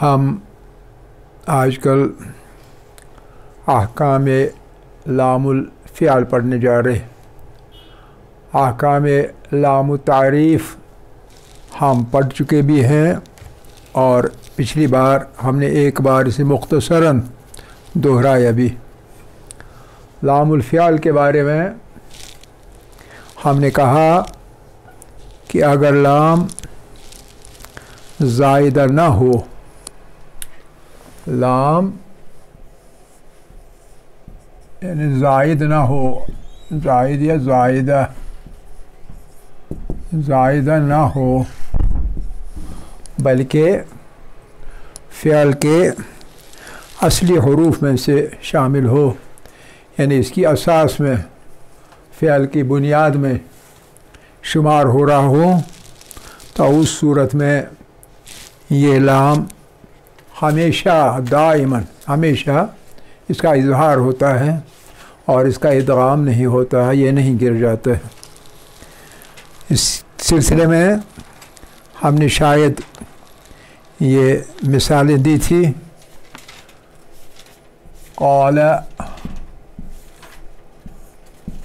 हम आजकल अहकाम लामुल फ़ियाल पढ़ने जा रहे अहकाम लाम तारीफ़ हम पढ़ चुके भी हैं और पिछली बार हमने एक बार इसे मुख्तसरा दोहराया भी। लामुल के बारे में हमने कहा कि अगर लाम ज़ायदा ना हो लाम यानी जायद ना हो जायद या जायदा जायदा ना हो बल्कि फ़्याल के असली हरूफ में से शामिल हो यानी इसकी असास में फ़्याल की बुनियाद में शुमार हो रहा हो तो उस सूरत में ये लाम हमेशा दाइमन, हमेशा इसका इजहार होता है और इसका इदगाम नहीं होता है ये नहीं गिर जाता है। इस सिलसिले में हमने शायद ये मिसालें दी थी। कौल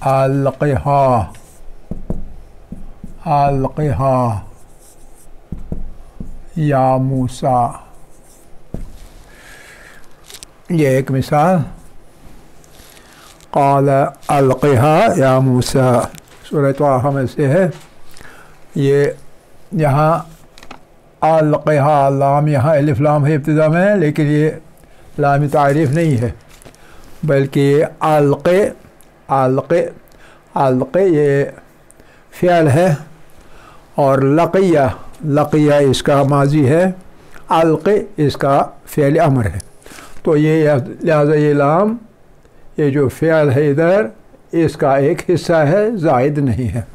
अलक़हा अलक़हा, या मूसा। ये एक मिसाल। कौल अलक़हा, या मूसा। सूरत में से है। ये यहाँ अलक़हा, लाम, यहाँ अलिफ़लाम है इब्तदा में, लेकिन ये लाम तारीफ़ नहीं है। बल्कि ये अलक़ अलक़ अलक़ ये फ़्याल है। और लक़िया लक़िया इसका माजी है। अलक़ इसका फ़ैल अमर है। तो ये लिहाजा ये लाम, ये जो फ़्याल है इधर इसका एक हिस्सा है, जायद नहीं है।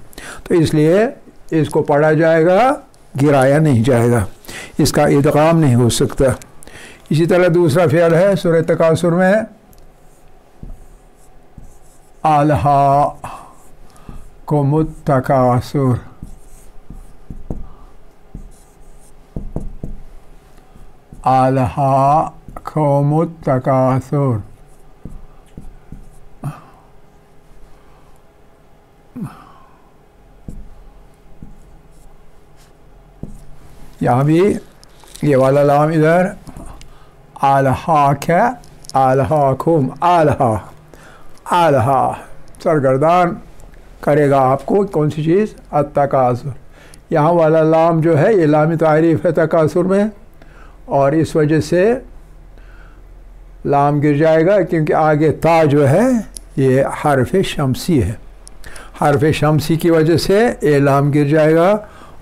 तो इसलिए इसको पढ़ा जाएगा, गिराया नहीं जाएगा। इसका इदगाम नहीं हो सकता। इसी तरह दूसरा फ़्याल है सुर तकासुर में आलहा को मुतकासुर आलहा को मुतकासुर यहाँ भी ये वाला लाम इधर आलहा क्या आलहा खुम आलहा आलहा सरगर्दान करेगा आपको कौन सी चीज़? अतकासुर यहाँ वाला लाम जो है, ये लामी तारीफ़ है तकासुर में, और इस वजह से लाम गिर जाएगा क्योंकि आगे ता जो है, ये हरफ शमसी है। हरफ शमसी की वजह से एलाम गिर जाएगा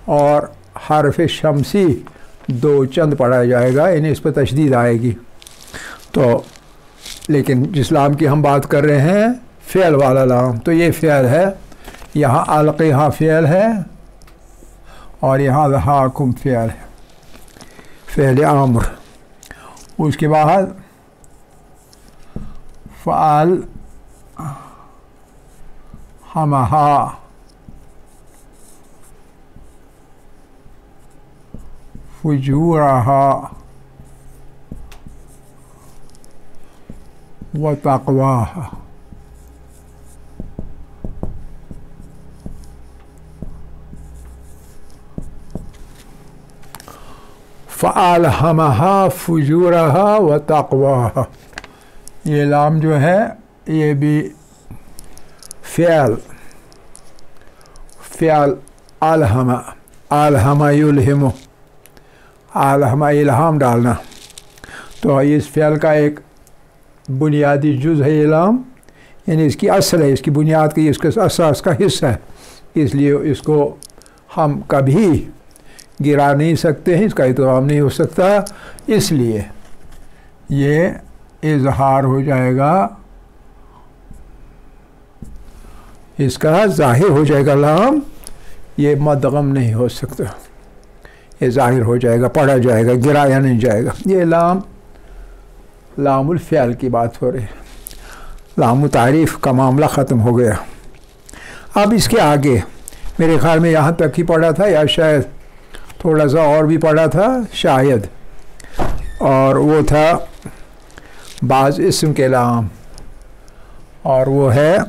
और हरफ शमसी दो चंद पढ़ा जाएगा यानी इस पर तशदीद आएगी। तो लेकिन जिस लाम की हम बात कर रहे हैं, फ़ेल वाला लाम तो ये फ़ेल है। यहाँ अलक़ यहाँ फ़ेल है और यहाँ हाकुम फ़ेल है। फ़ेल आम्र। उसके बाद फ़ाल हमहा फजूरहा व तकवाहा फ़ाल हमहा फजूरहा व तकवाहा ये लाम जो है, ये भी फ़्याल फ़्याल अलहमा अलहमा युलहिमु अलहमा इल्हाम डालना। तो इस फ़्याल का एक बुनियादी जुज़ है इलाम यानी इसकी असल है, इसकी बुनियाद की, इसके असास का हिस्सा है। इसलिए इसको हम कभी गिरा नहीं सकते हैं, इसका इतमाम नहीं हो सकता। इसलिए ये इजहार हो जाएगा। इसका ज़ाहिर हो जाएगा लाम, ये मदगम नहीं हो सकता। ये ज़ाहिर हो जाएगा, पढ़ा जाएगा, गिराया नहीं जाएगा। ये लाम, लामुल फ़्याल की बात हो रही है। लाम तारीफ़ का मामला ख़त्म हो गया। अब इसके आगे, मेरे ख्याल में यहाँ तक ही पढ़ा था या शायद थोड़ा सा और भी पढ़ा था? शायद। और वो था बाज़ इसम के लाम। और वो है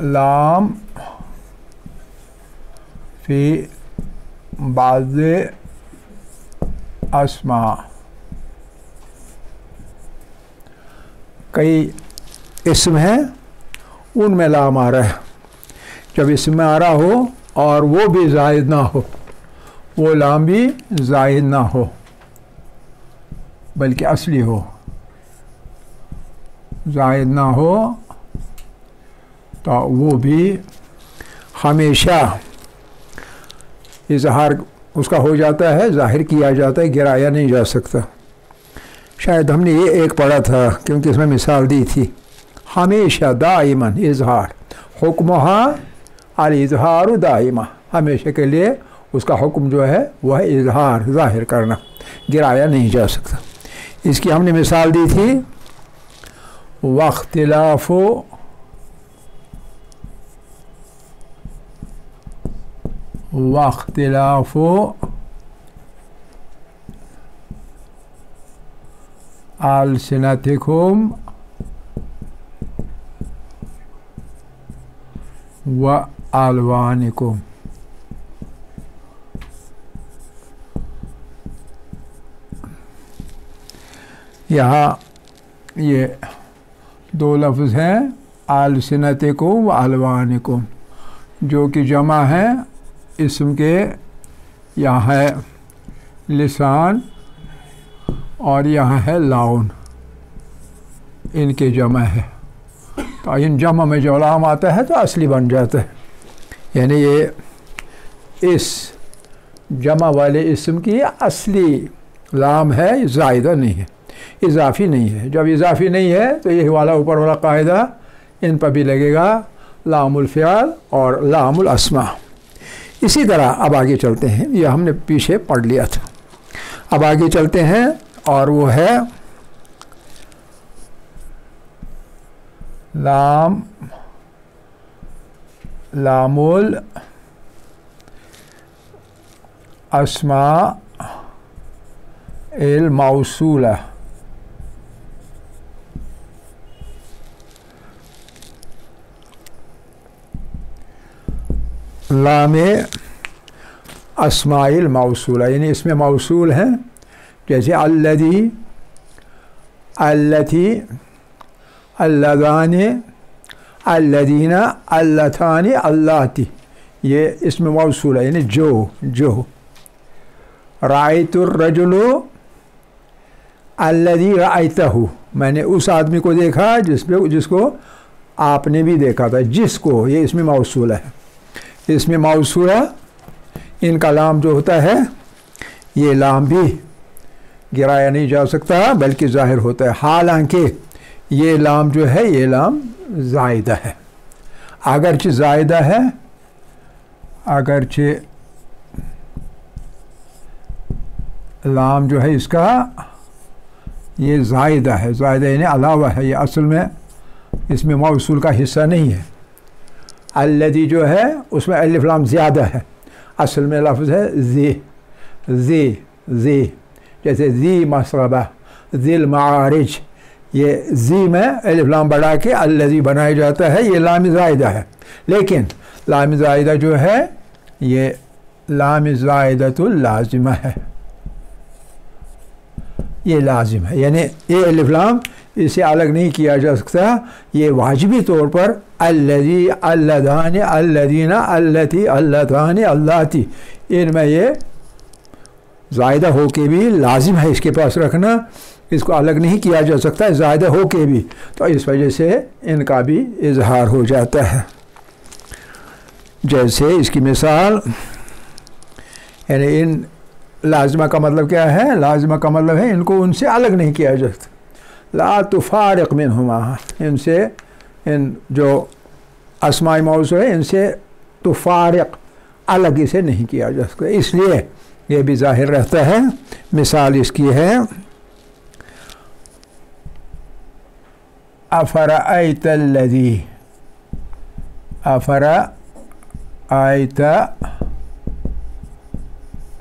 लाम फ़ी बाज़ असमा। कई इसम हैं, उनमें लाम आ रहा है। जब इसमें आ रहा हो और वो भी जायद ना हो, वो लाम भी जायद ना हो। बल्कि असली हो। जायद ना हो तो वो भी हमेशा इजहार उसका हो जाता है, ज़ाहिर किया जाता है, गिराया नहीं जा सकता। शायद हमने ये एक पढ़ा था, क्योंकि इसमें मिसाल दी थी। हमेशा दाइमन इजहार हुक्म अल इजहार दाइमा। हमेशा के लिए उसका हुक्म जो है, वह इजहार, ज़ाहिर करना, गिराया नहीं जा सकता। इसकी हमने मिसाल दी थी। वख्तिलाफ़। वख्तिलाफ़। आलसिनतिकुम। व आलवानिकुम। यहाँ ये दो लफ्ज़ हैं, आलसनत को व को, जो कि जमा है इसम के, यहाँ है लिसान और यहाँ है लाउन, इनके जमा है। तो इन जमा में जो लाम आता है तो असली बन जाता है। यानी ये इस जमा वाले इसम की असली लाम है ज़ायदा नहीं है। इजाफ़ी नहीं है। जब इजाफ़ी नहीं है तो यही वाला ऊपर वाला कायदा इन पर भी लगेगा लामुलफ़ाल और लामुल असमा। इसी तरह अब आगे चलते हैं। यह हमने पीछे पढ़ लिया था। अब आगे चलते हैं और वो है लाम, लामुल असमा एल मौसूला। लाम असमाइल मौसूला यानी इसमें मौसूल हैं, जैसे अल्लदी अल्लथी अल्लादान अल्लदीना, अल्लाथानी, अल्लाती, ये इसमें मौसूल है यानी जो। जो रायतुर्रजुलो अल्लदी रायतहु, मैंने उस आदमी को देखा जिसपे जिसको आपने भी देखा था, जिसको, ये इसमें मौसूल है। इसमें मौसूला इनका लाम जो होता है, ये लाम भी गिराया नहीं जा सकता, बल्कि ज़ाहिर होता है। हालाँकि ये लाम जो है, ये लाम जायदा है। अगरचे जायदा है, अगरचे लाम जो है, इसका ये जायदा है। जायदा यानी अलावा है, ये असल में इसमें मौसूल का हिस्सा नहीं है। अल्लदी जो है, उसमें अलिफ्लाम ज़्यादा है। असल में लफ्ज़ है जी। जी जी। जैसे जी मसरबा दिल मारिज ये जी में अलिफ्लाम बढ़ा के अल्लदी बनाया जाता है, ये लाम ज़ायदा है। लेकिन लाम ज़ायदा जो है, ये लाम ज़ायदतुल लाजिमा है। ये लाजिम है। यानी ये अलिफ्लाम इसे अलग नहीं किया जा सकता। ये वाजबी तौर पर अल्लदी अल्लदान अल्लदीना अल्लती, अल्लातान, अल्लाती। इनमें ये ज़ायदा हो के भी लाजिम है इसके पास रखना। इसको अलग नहीं किया जा सकता, ज़ायदा हो के भी। तो इस वजह से इनका भी इजहार हो जाता है। जैसे इसकी मिसाल, यानी इन लाजमा का मतलब क्या है? लाजमा का मतलब है इनको उनसे अलग नहीं किया जा सकता। ला तुफारक मिन हुमा इनसे इन जो असमाई मौजू है इनसे तुफारक अलग इसे नहीं किया जा सकता इसलिए ये भी जाहिर रहता है मिसाल इसकी है अफरा आयतल्लदी अफरा आयत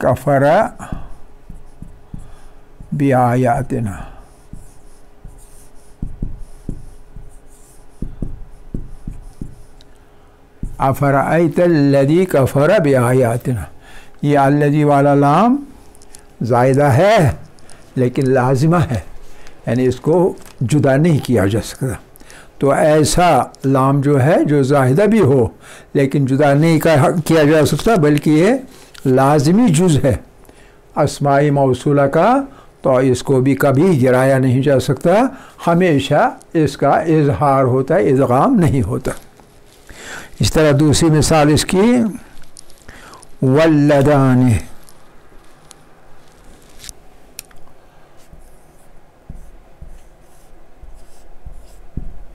कफर बियायातिना अफरातलदी कफर बियायातिना ये अलदी वाला लाम जायदा है लेकिन लाजिमा है यानी इसको जुदा नहीं किया जा सकता तो ऐसा लाम जो है जो जाहिदा भी हो लेकिन जुदा नहीं किया जा सकता बल्कि ये लाजमी जुज़ है। असमाई मौसूला का तो इसको भी कभी गिराया नहीं जा सकता। हमेशा इसका इजहार होता है, इजगाम नहीं होता। इस तरह दूसरी मिसाल इसकी, वल्लदान।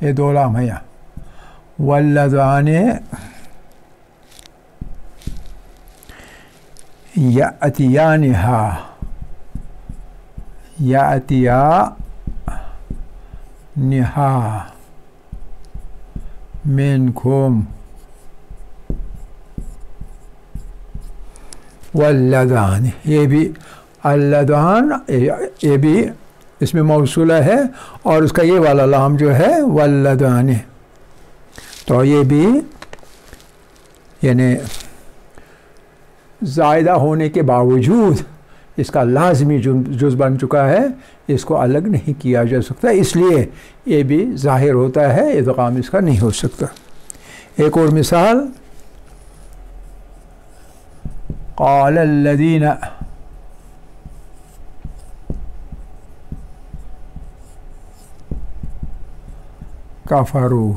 ये दो लाम है यहाँ। वल्लदान या अतियान हा या अतिया निहा ये भी अल्लदान, ये भी इसमें मौसूला है और उसका ये वाला लाम जो है वल्लदान। तो ये भी यानी ज़ायदा होने के बावजूद इसका लाजमी जुज बन चुका है, इसको अलग नहीं किया जा सकता। इसलिए ये भी ज़ाहिर होता है इदगाम इसका नहीं हो सकता। एक और मिसाल कौलदीन कफरू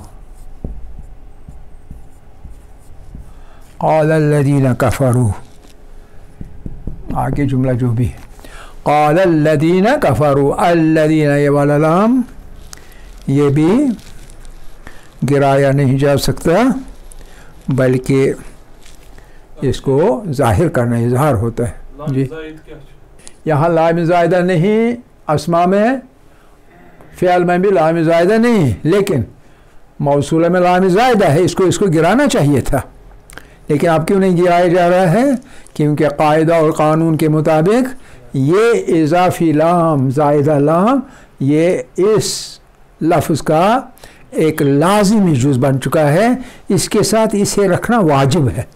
कौलदीन कफरू। आगे जुमला जो भी है। कौलदीन कफरू अल्लदीन ये वाला लाम ये भी गिराया नहीं जा सकता बल्कि इसको ज़ाहिर करना इजहार होता है। जी। यहाँ लाम ज़ायदा नहीं असमा में फ़्याल में भी लाम ज़ायदा नहीं लेकिन मौसूल में लाम ज़ायदा है इसको इसको गिराना चाहिए था। लेकिन अब क्यों नहीं गिराया जा रहा है? क्योंकि कायदा और क़ानून के मुताबिक ये इजाफी लाम, ज़ायदा लाम, ये इस लफ्ज़ का एक लाजमी जुज़ बन चुका है। इसके साथ इसे रखना वाजिब है।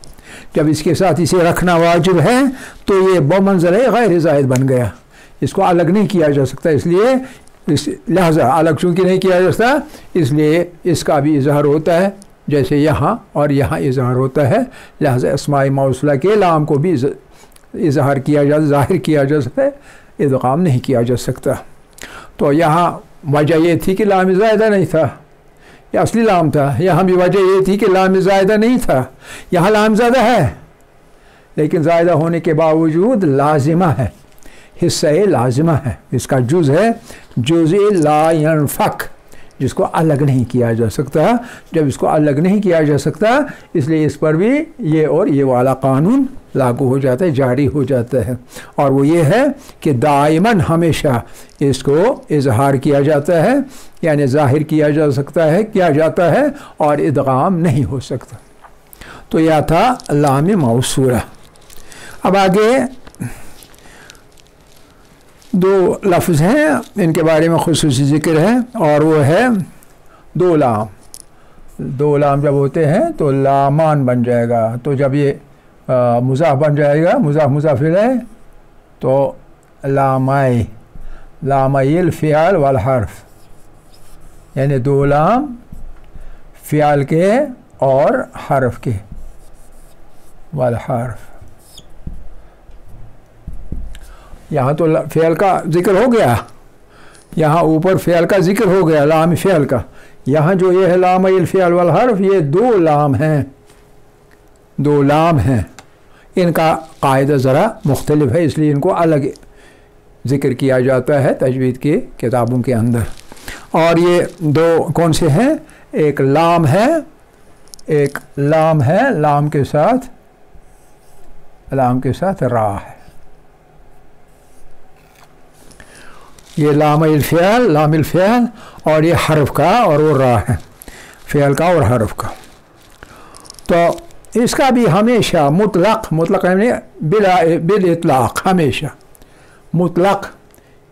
जब इसके साथ इसे रखना वाजिब है तो ये बमंजर गैर जायद बन गया। इसको अलग नहीं किया जा सकता, इसलिए इस लिहाजा अलग चूँकि नहीं किया जा सकता, इसलिए इसका भी इजहार होता है। जैसे यहाँ और यहाँ इजहार होता है। लिहाजा इसमाई मौसला के लाम को भी इजहार किया जा, ज़ाहिर किया जा सकता है, इदगाम नहीं किया जा सकता। तो यहाँ वजह ये थी कि लाम ज़ायदा नहीं था। यह असली लाम था। यहाँ भी वजह ये थी कि लाम ज़ायदा नहीं था। यहाँ लाम ज़्यादा है, लेकिन ज़ायदा होने के बावजूद लाजिमा है। हिस्सा लाजिमा है। इसका जुज़ है, जुज़ ला फ़क जिसको अलग नहीं किया जा सकता। जब इसको अलग नहीं किया जा सकता, इसलिए इस पर भी ये और ये वाला कानून लागू हो जाता है, जारी हो जाता है। और वो ये है कि दायमन हमेशा इसको इजहार किया जाता है, यानी ज़ाहिर किया जा सकता है, किया जाता है और इदगाम नहीं हो सकता। तो यह था लाम मौसूरा। अब आगे दो लफ्ज़ हैं, इनके बारे में खसूस ज़िक्र है, और वो है दो लाम। दो लाम जब होते हैं तो लामान बन जाएगा। तो जब ये मुजाफ बन जाएगा, मुजाफ मुजाफिल है तो लामाई लामाइल फ़ियाल वाल हर्फ। यानी दो लाम फ़ियाल के और हर्फ के, वाल हर्फ। यहाँ तो फ़ैल का ज़िक्र हो गया। यहाँ ऊपर फ़ैल का ज़िक्र हो गया, लाम फ़ैल का। यहाँ जो ये है, लाम फ़ैल वाल हर्फ, ये दो लाम हैं। दो लाम हैं। इनका कायदा ज़रा मुख्तलिफ़ है, इसलिए इनको अलग ज़िक्र किया जाता है तजवीद की किताबों के अंदर। और ये दो कौन से हैं? एक लाम है, एक लाम है, लाम के साथ, लाम के साथ रा है। ये लाम फ़ैल लाम फ़ैल और ये हरफ का और वो रा है फ़ैल का और हरफ का। तो इसका भी हमेशा मुतलक मुतलक बिला, बिल इतलाक़, हमेशा। मुतलक,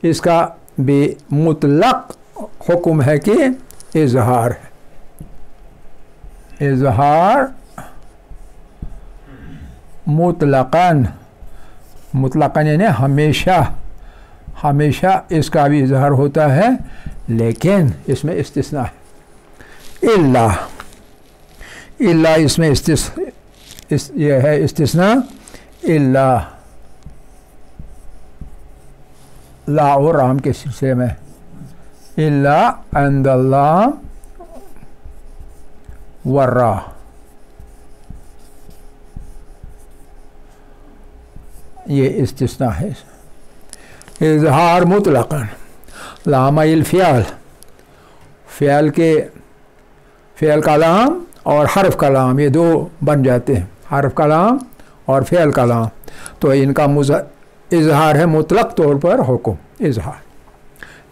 इसका भी मुतलक हुक्म है कि इजहार है। इजहार मुतलकन मुतलकन यानी हमेशा। हमेशा इसका भी इजहार होता है, लेकिन इसमें इस्तना है। इल्ला इल्ला इसमें इस्तिस, इस, ये है इस्तना इल्ला ला और राम के सिलसिले में। इल्ला अंदल्ला वर्रा। ये इस्तना है इजहार मुतलक़न लामाइल फ़्याल फ़्याल के फ़्याल का लाम और हरफ का लाम ये दो बन जाते हैं हरफ का लाम और फ़्याल का लाम तो इनका इजहार है मुतलक तौर पर हुक्म इजहार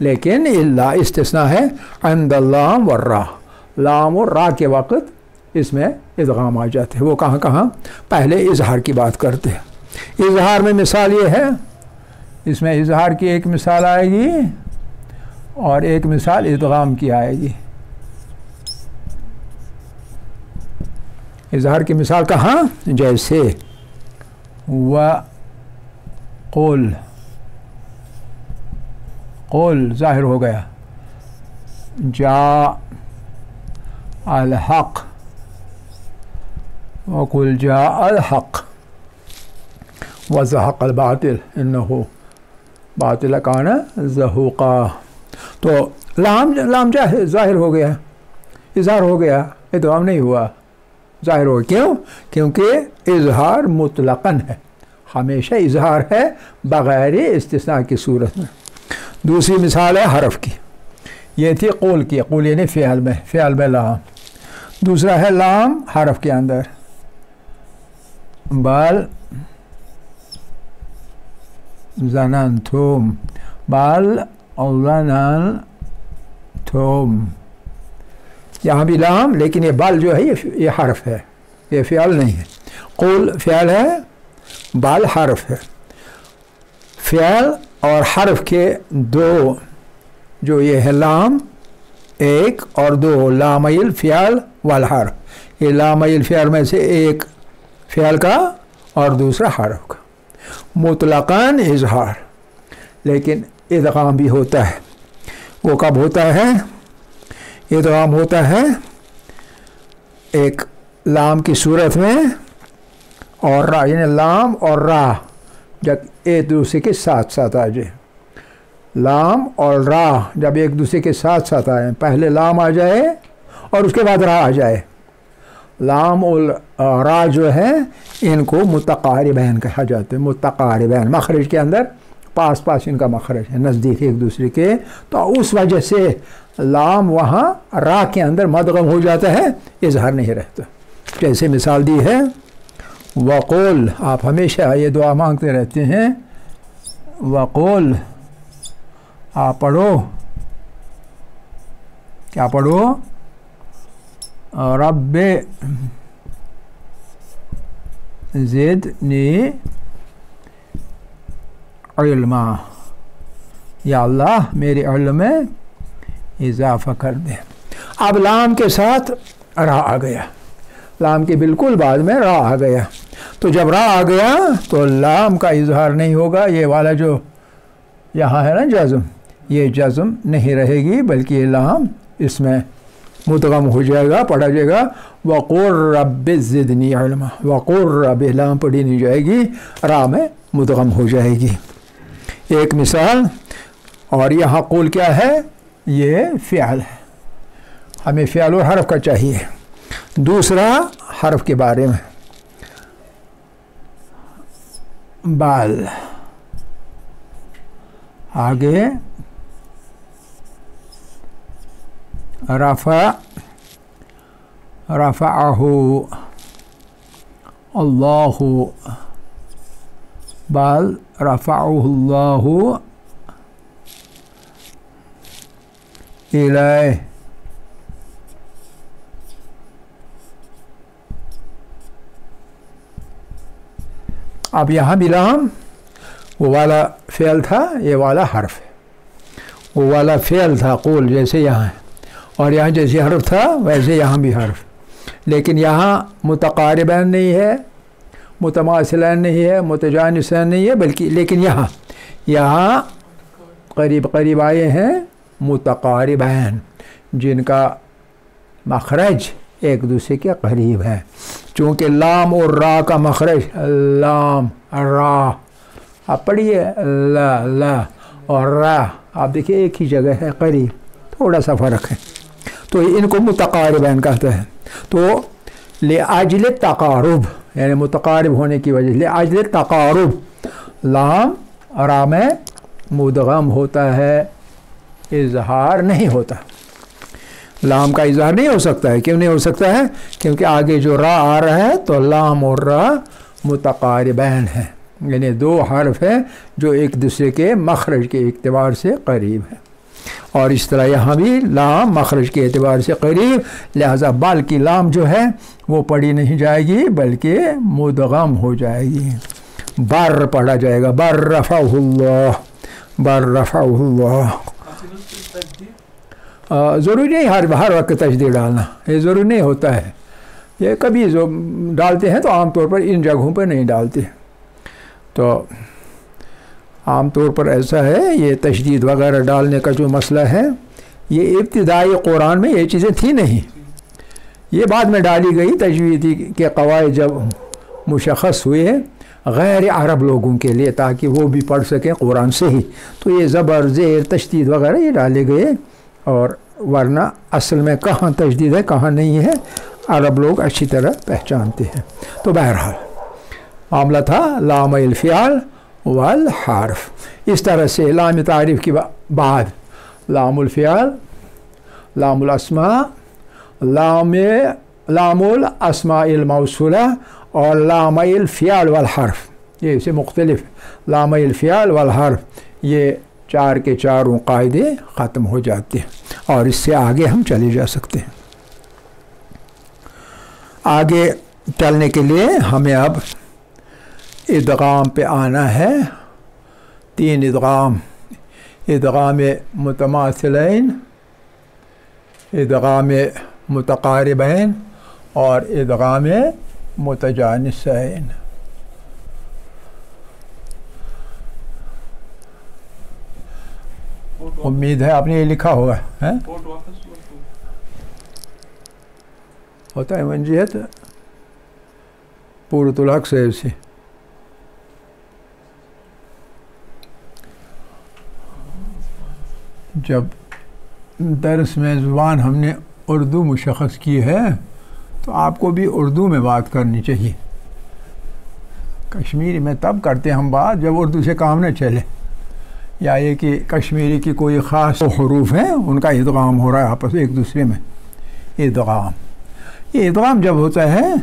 लेकिन इल्ला इस्तना है अंदल्लाम वर्रा लाम और रा के वक़्त इसमें इदगाम आ जाते हैं वो कहाँ कहाँ पहले इजहार की बात करते हैं इजहार में मिसाल ये है इसमें इजहार की एक मिसाल आएगी और एक मिसाल इदगाम की आएगी। इजहार की मिसाल कहाँ? जैसे, व कुल कुल ज़ाहिर हो गया। जा अल हक वकुल जा अल हक वज़हक बातिल इन बातिल काना जहूका। तो लाम लाम ज़ाहिर हो गया। इजहार हो गया इतवाम नहीं हुआ। ज़ाहिर हो क्यों? क्योंकि इजहार मुतलकन है। हमेशा इजहार है, बग़ैर इस्तना की सूरत में। दूसरी मिसाल है हरफ की। ये थी कौल की, कौल यानी फ़्याल में फ़्याल में लाम। दूसरा है लाम हरफ के अंदर। बल ज़ननतुम बल ज़ननतुम यहाँ भी लाम लेकिन ये बाल जो है ये ये हर्फ है ये फ़्याल नहीं है कुल फ़्याल है बाल हर्फ है फ़्याल और हर्फ के दो जो ये है लाम एक और दो लामईल फ़्याल वाल हर्फ ये लामईल फ़्याल में से एक फ़्याल का और दूसरा हर्फ का मुतलक़ान इजहार। लेकिन इदगाम भी होता है। वो कब होता है? इदगाम होता है एक लाम की सूरत में और रा, यानी लाम और रा, जब एक दूसरे के साथ साथ आ जाए। लाम और रा जब एक दूसरे के साथ साथ आए, पहले लाम आ जाए और उसके बाद रा आ जाए। लाम और रा जो है, इनको मुतकारबैन कहा जाता है, मुतकारबैन। मखरज के अंदर पास पास इनका मखरज है, नज़दीक एक दूसरे के। तो उस वजह से लाम वहाँ रा के अंदर मदगम हो जाता है, इजहार नहीं रहता। जैसे मिसाल दी है, वक़ोल, आप हमेशा ये दुआ मांगते रहते हैं, वक़ोल, आप पढ़ो। क्या पढ़ो? रब ज़िदनी इल्मा। या अल्लाह, मेरे इल्म में इजाफ़ा कर दे। अब लाम के साथ रा आ गया। लाम के बिल्कुल बाद में रा आ गया। तो जब रा आ गया तो लाम का इजहार नहीं होगा। ये वाला जो यहाँ है ना जज़म, ये जज़म नहीं रहेगी, बल्कि ये लाम इसमें मुतगम हो जाएगा, पढ़ा जाएगा। वक़ुर रब ज़िदनी इल्मा। वक़ुर रब लाम पढ़ी नहीं जाएगी रा में मुतगम हो जाएगी। एक मिसाल, और यहाँ कुल क्या है? ये फ़्याल है। हमें फ़्याल और हरफ का चाहिए। दूसरा, हरफ के बारे में। बाल। आगे रफ़ा रफ़ाहु अल्लाहु बाल रफ़ाहु इलैह अब यहाँ भी लाम वो वाला फ़ेल था ये वाला हर्फ है वो वाला फ़ेल था कुल जैसे यहाँ है और यहाँ जैसे हर्फ था, वैसे यहाँ भी हर्फ। लेकिन यहाँ मुतकारबैन नहीं है, मुतमासिलैन नहीं है, मुतजानसैन नहीं है, बल्कि लेकिन यहाँ यहाँ करीब करीब आए हैं मुतकारबैन, जिनका मखरज एक दूसरे के करीब है। चूँकि लाम और रा का मखरज, लाम, रा, आप पढ़िए, ला ला और रा, आप देखिए एक ही जगह है करीब, थोड़ा सा फ़र्क है। तो इनको मुतकारबैन कहते हैं। तो ले आजल तकारुब, यानी मुतकारब होने की वजह ले आजल तकारुब, लाम रा में मुदगम होता है, इजहार नहीं होता। लाम का इजहार नहीं हो सकता है। क्यों नहीं हो सकता है? क्योंकि आगे जो रा आ रहा है तो लाम और रा मुतकारबैन है। यानी दो हर्फ हैं, जो एक दूसरे के मखरज के अतबार से करीब है। और इस तरह यहाँ भी लाम मखरज के अतबार से करीब, लिहाजा बाल की लाम जो है, वो पढ़ी नहीं जाएगी, बल्कि मुदगम हो जाएगी। बर पढ़ा जाएगा। बर रफ़ा बर रफ़ा ज़रूरी नहीं हर हर वक्त तजदीद डालना। ये ज़रूरी नहीं होता है। ये कभी जो डालते हैं तो आमतौर पर इन जगहों पर नहीं डालते। तो आम तौर पर ऐसा है, ये तशदीद वगैरह डालने का जो मसला है, ये इब्तदाई कुरान में ये चीज़ें थी नहीं। ये बाद में डाली गई तजवीदी के कवायद जब मुशखस हुए गैर अरब लोगों के लिए ताकि वो भी पढ़ सकें कुरान से ही। तो ये ज़बर, ज़ेर, तशदीद वगैरह ये डाले गए और वरना असल में कहाँ तजदीद है, कहाँ नहीं है, अरब लोग अच्छी तरह पहचानते हैं। तो बहरहाल, मामला था लाम फ़ियाल। वल हारफ। इस तरह से लाम तारीफ़ के बाद। लामुलफ़ियाल लामुलस्मा लाम, लामुल अस्माइल मौसूला और लामिल फ़ियाल वल हर्फ। ये इसे मुख्तलिफ़। लामिल फ़ियाल वल हर्फ। ये चार के चारों कायदे ख़त्म हो जाते हैं और इससे आगे हम चले जा सकते हैं। आगे चलने के लिए हमें अब इदगाम पे आना है। तीन इदगाम। इदगाम मुतमासिलैन इदगाम मुतकारबैन और इदगाम मुतजानसैन। उम्मीद है आपने ये लिखा होगा है होता है मंजियत। पूरतुलहक से ऐसे। जब दरस में ज़ुबान हमने उर्दू मुशख़ की है तो आपको भी उर्दू में बात करनी चाहिए। कश्मीरी में तब करते हम बात जब उर्दू से काम न चले। या ये कि कश्मीरी की कोई ख़ास हरूफ हैं, उनका इदगाम हो रहा है आपस में एक दूसरे में। इदगाम। ये इदगाम जब होता है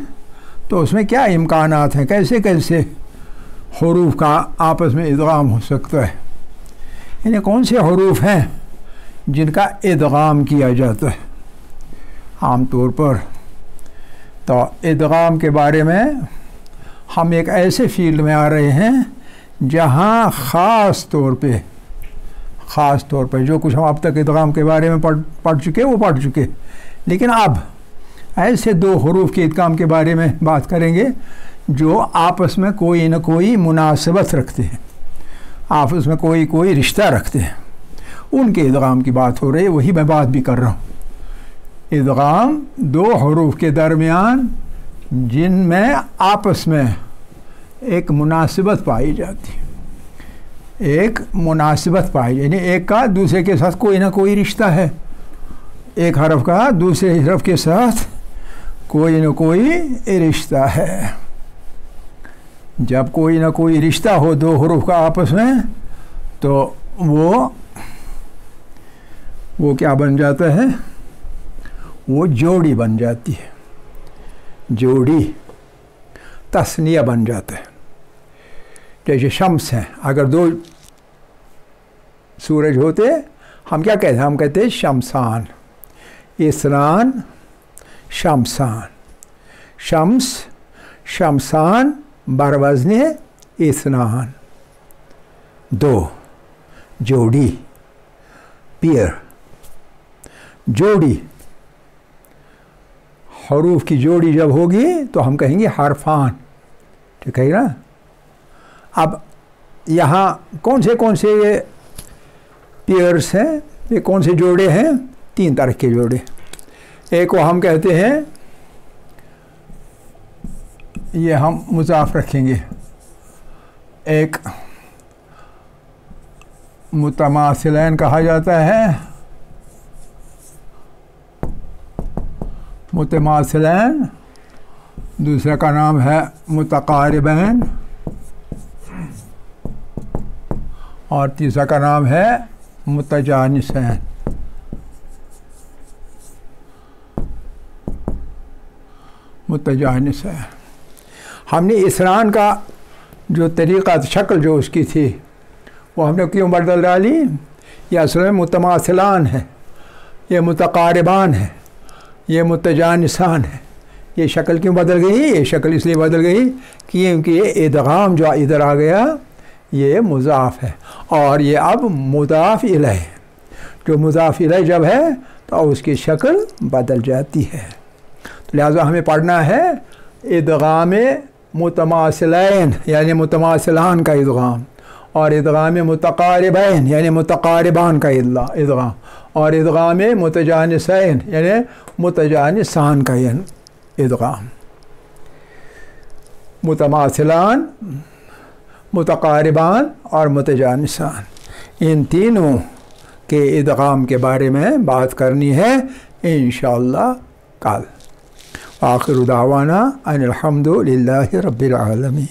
तो उसमें क्या इम्कान हैं? कैसे कैसे हरूफ का आपस में इदगाम हो सकता है? यानी कौन से हरूफ हैं? जिनका इदगाम किया जाता है। आम तौर पर तो इदगाम के बारे में हम एक ऐसे फ़ील्ड में आ रहे हैं जहाँ ख़ास तौर पे, ख़ास तौर पे जो कुछ हम अब तक इदगाम के बारे में पढ़ पढ़ चुके वो पढ़ चुके लेकिन अब ऐसे दो हरूफ के इदगाम के बारे में बात करेंगे जो आपस में कोई न कोई मुनासिबत रखते हैं। आपस में कोई कोई रिश्ता रखते हैं। उनके इदगाम की बात हो रही है, वही मैं बात भी कर रहा हूँ। इदगाम दो हरूफ के दरमियान जिनमें आपस में एक मुनासिबत पाई जाती है। एक मुनासिबत पाई यानी एक का दूसरे के साथ कोई ना कोई रिश्ता है। एक हरफ का दूसरे हरफ के साथ कोई ना कोई रिश्ता है। जब कोई ना कोई रिश्ता हो दो हरूफ का आपस में तो वो वो क्या बन जाता है? वो जोड़ी बन जाती है। जोड़ी तस्निया बन जाता है। जैसे शम्स हैं, अगर दो सूरज होते, हम क्या कहते हैं? हम कहते हैं शमसान। इसरान शमसान। शम्स, शमसान बरवजन इसनान दो, जोड़ी, पियर। जोड़ी। हरूफ की जोड़ी जब होगी तो हम कहेंगे हरफान। ठीक है ना? अब यहाँ कौन से कौन से ये पेयर्स हैं? ये कौन से जोड़े हैं? तीन तरह के जोड़े। एक को हम कहते हैं, ये हम मुजाफ रखेंगे। एक मुतमासिलैन कहा जाता है। मुतमासलैन। दूसरे का नाम है मुतकारबैन। और तीसरा का नाम है मुतजानसैन। मुतजानसैन। हमने इसरान का जो तरीक़ा, शक्ल जो उसकी थी, वो हमने क्यों बदल डाली? ये असल में मुतमासलान है, ये मुतकारबान है। ये मुतजानसान है। ये शक्ल क्यों बदल गई? ये शक्ल इसलिए बदल गई क्योंकि ये इदगाम जो इधर आ गया, ये मुजाफ है। और ये अब मुदाफ इलह जो मुजाफ इलह जब है तो उसकी शक्ल बदल जाती है। तो लिहाजा हमें पढ़ना है, इदगाम मुतमासलैन, यानी मुतमासलान का इदगाम। और इदगाम मुतकारबैन, यानी मुतकारबान का इदगाम। और इदगाम मुतजानसैन, यानी मुतजानसान का इदगाम। मुतमासलान, मुतकारबान और मुतजानसान। इन तीनों के इदगाम के बारे में बात करनी है इन कल। आखिर दावाना अनिलहमदिल्ला रबालमी